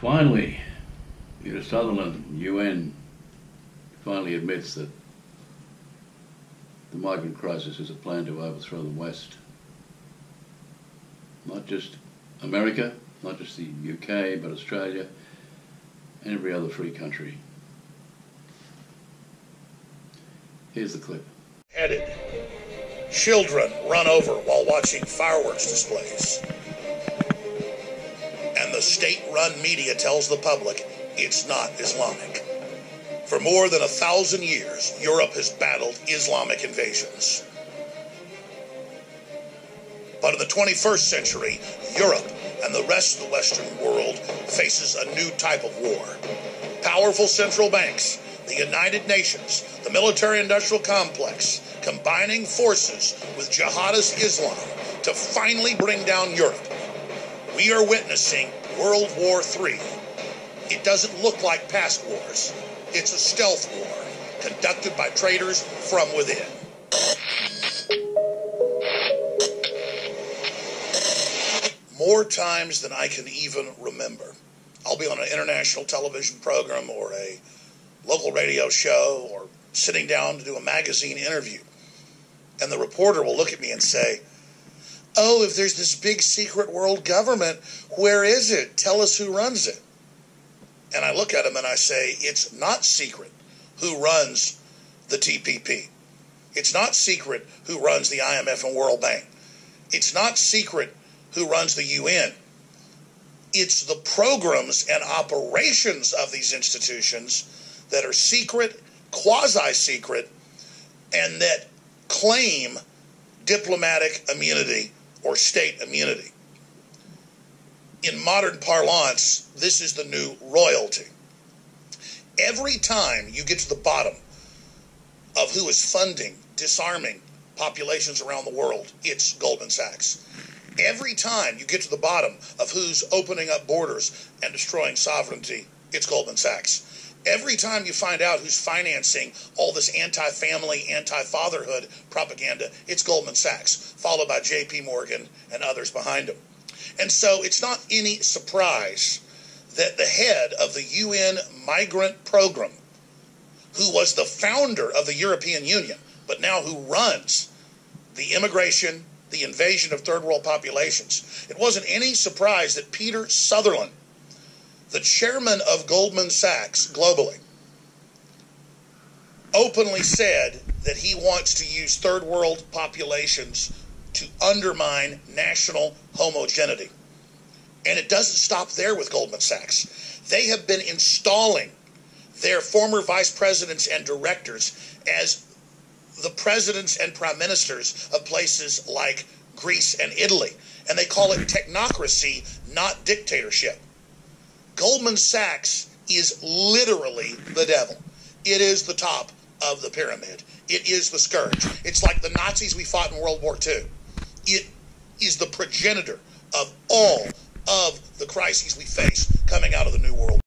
Finally, Peter Sutherland, UN, finally admits that the migrant crisis is a plan to overthrow the West. Not just America, not just the UK, but Australia and every other free country. Here's the clip. Headed. Children run over while watching fireworks displays. The state run media tells the public it's not Islamic. For more than a thousand years, Europe has battled Islamic invasions. But in the 21st century, Europe and the rest of the Western world faces a new type of war. Powerful central banks, the United Nations, the military industrial complex, combining forces with jihadist Islam to finally bring down Europe. We are witnessing World War III. It doesn't look like past wars. It's a stealth war conducted by traitors from within. More times than I can even remember, I'll be on an international television program or a local radio show or sitting down to do a magazine interview. And the reporter will look at me and say, Oh, if there's this big secret world government, where is it? Tell us who runs it. And I look at him and I say, It's not secret who runs the TPP. It's not secret who runs the IMF and World Bank. It's not secret who runs the UN. It's the programs and operations of these institutions that are secret, quasi secret, and that claim diplomatic immunity or state immunity. In modern parlance, this is the new royalty. Every time you get to the bottom of who is funding, disarming populations around the world, it's Goldman Sachs. Every time you get to the bottom of who's opening up borders and destroying sovereignty, it's Goldman Sachs. Every time you find out who's financing all this anti family, anti fatherhood propaganda, it's Goldman Sachs, followed by JP Morgan and others behind them. And so it's not any surprise that the head of the UN migrant program, who was the founder of the European Union, but now who runs the immigration, the invasion of third world populations, it wasn't any surprise that Peter Sutherland the chairman of Goldman Sachs globally, openly said that he wants to use third world populations to undermine national homogeneity. And it doesn't stop there with Goldman Sachs. They have been installing their former vice presidents and directors as the presidents and prime ministers of places like Greece and Italy. And they call it technocracy, not dictatorship. Goldman Sachs is literally the devil. It is the top of the pyramid. It is the scourge. It's like the Nazis we fought in World War II. It is the progenitor of all of the crises we face coming out of the New World.